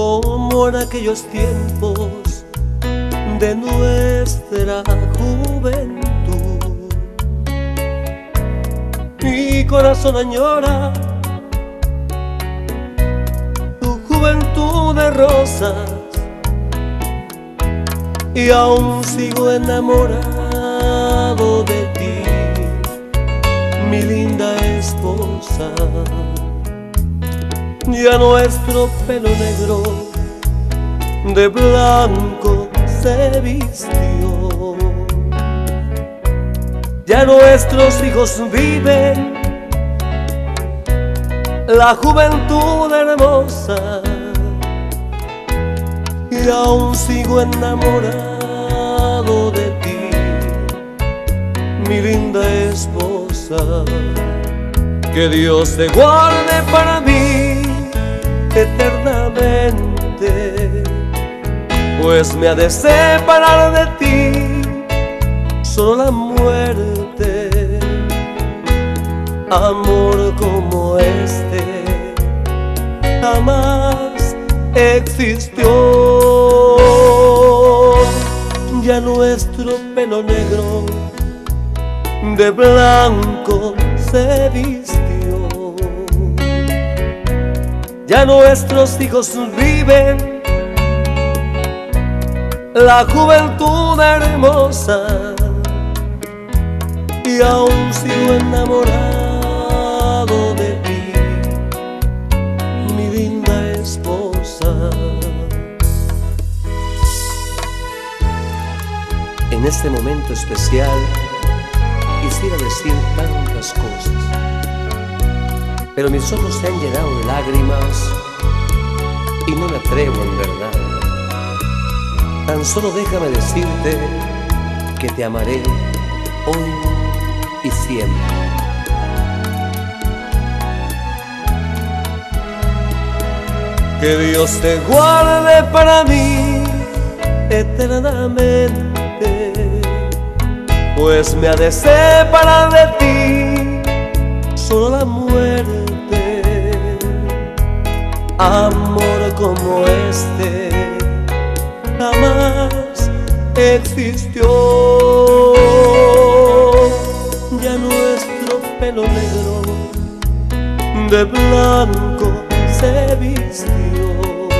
en aquellos tiempos de nuestra juventud. Mi corazón añora tu juventud de rosas y aún sigo enamorado de ti, mi linda esposa. Ya nuestro pelo negro de blanco se vistió. Ya nuestros hijos viven la juventud hermosa y aún sigo enamorado de ti, mi linda esposa. Que Dios te guarde para mí eternamente, pues me ha de separar de ti solo la muerte. Amor como este jamás existió. Ya nuestro pelo negro de blanco se vistió. Ya nuestros hijos viven. La juventud hermosa. Y aún sigo enamorado de ti, mi linda esposa. En este momento especial quisiera decir tantas cosas pero mis ojos se han llenado de lágrimas y no me atrevo en verdad. Tan solo déjame decirte que te amaré hoy y siempre. Que Dios te guarde para mí eternamente, pues me ha de separar de ti existió. Ya nuestro pelo negro de blanco se vistió.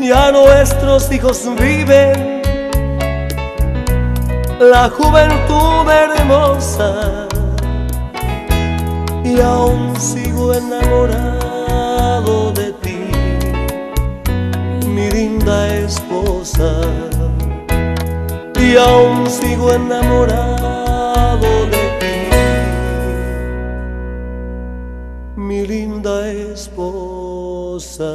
Ya nuestros hijos viven la juventud hermosa y aún sigo enamorado y aún sigo enamorado de ti, mi linda esposa.